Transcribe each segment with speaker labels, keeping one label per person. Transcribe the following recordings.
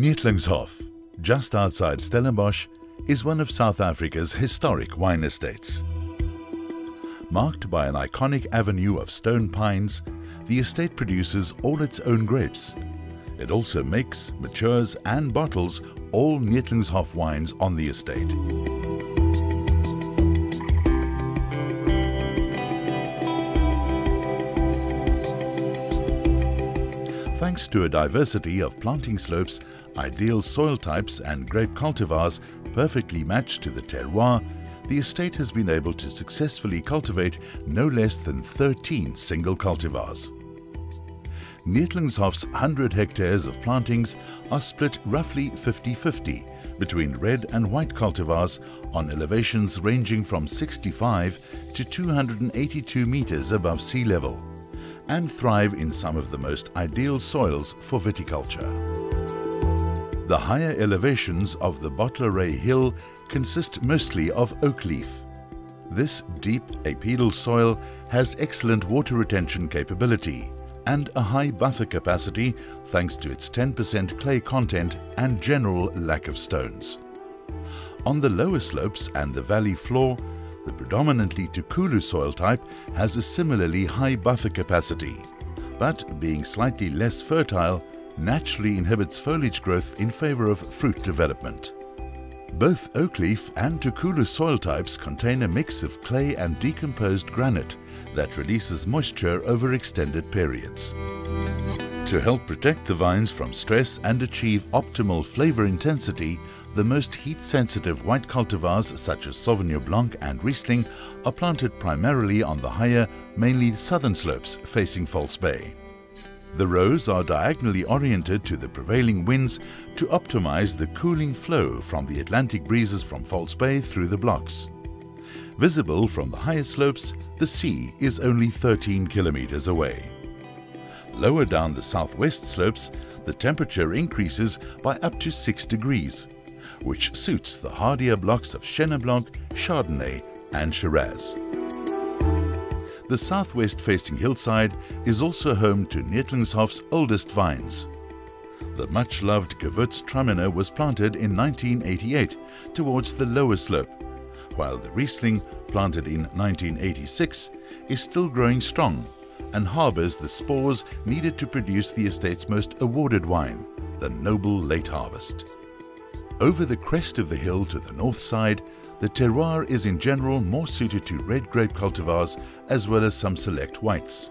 Speaker 1: Neethlingshof, just outside Stellenbosch, is one of South Africa's historic wine estates. Marked by an iconic avenue of stone pines, the estate produces all its own grapes. It also makes, matures and bottles all Neethlingshof wines on the estate. Thanks to a diversity of planting slopes, ideal soil types and grape cultivars perfectly matched to the terroir, the estate has been able to successfully cultivate no less than 13 single cultivars. Neethlingshof's 100 hectares of plantings are split roughly 50-50 between red and white cultivars on elevations ranging from 65 to 282 meters above sea level and thrive in some of the most ideal soils for viticulture. The higher elevations of the Bottelary Hill consist mostly of oak leaf. This deep apedal soil has excellent water retention capability and a high buffer capacity thanks to its 10% clay content and general lack of stones. On the lower slopes and the valley floor, the predominantly Tukulu soil type has a similarly high buffer capacity, but being slightly less fertile, naturally inhibits foliage growth in favor of fruit development. Both oakleaf and Tukulu soil types contain a mix of clay and decomposed granite that releases moisture over extended periods. To help protect the vines from stress and achieve optimal flavor intensity, the most heat-sensitive white cultivars such as Sauvignon Blanc and Riesling are planted primarily on the higher, mainly southern slopes facing False Bay. The rows are diagonally oriented to the prevailing winds to optimize the cooling flow from the Atlantic breezes from False Bay through the blocks. Visible from the higher slopes, the sea is only 13 kilometers away. Lower down the southwest slopes, the temperature increases by up to 6 degrees, which suits the hardier blocks of Chenin Blanc, Chardonnay and Shiraz. The southwest-facing hillside is also home to Neethlingshof's oldest vines. The much-loved Gewürztraminer was planted in 1988 towards the lower slope, while the Riesling, planted in 1986, is still growing strong and harbours the spores needed to produce the estate's most awarded wine, the Noble Late Harvest. Over the crest of the hill to the north side, the terroir is in general more suited to red grape cultivars as well as some select whites.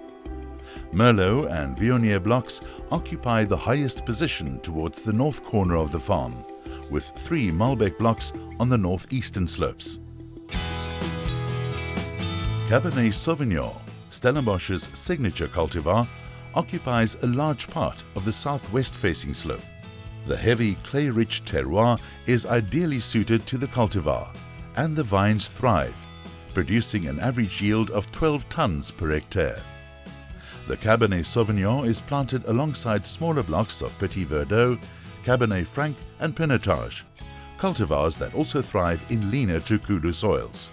Speaker 1: Merlot and Viognier blocks occupy the highest position towards the north corner of the farm, with three Malbec blocks on the northeastern slopes. Cabernet Sauvignon, Stellenbosch's signature cultivar, occupies a large part of the southwest-facing slope. The heavy clay-rich terroir is ideally suited to the cultivar and the vines thrive, producing an average yield of 12 tons per hectare. The Cabernet Sauvignon is planted alongside smaller blocks of Petit Verdot, Cabernet Franc and Pinotage, cultivars that also thrive in leaner Tukulu soils.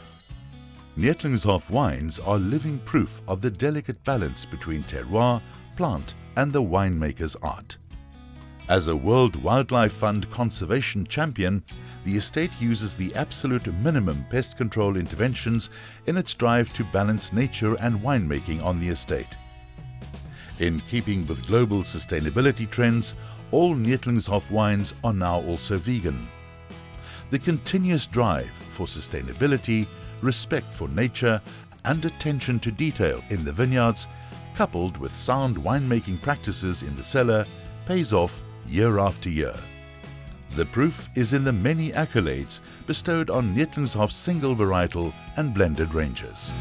Speaker 1: Neethlingshof wines are living proof of the delicate balance between terroir, plant and the winemaker's art. As a World Wildlife Fund conservation champion, the estate uses the absolute minimum pest control interventions in its drive to balance nature and winemaking on the estate. In keeping with global sustainability trends, all Neethlingshof wines are now also vegan. The continuous drive for sustainability, respect for nature and attention to detail in the vineyards, coupled with sound winemaking practices in the cellar, pays off year after year. The proof is in the many accolades bestowed on Neethlingshof's single varietal and blended ranges.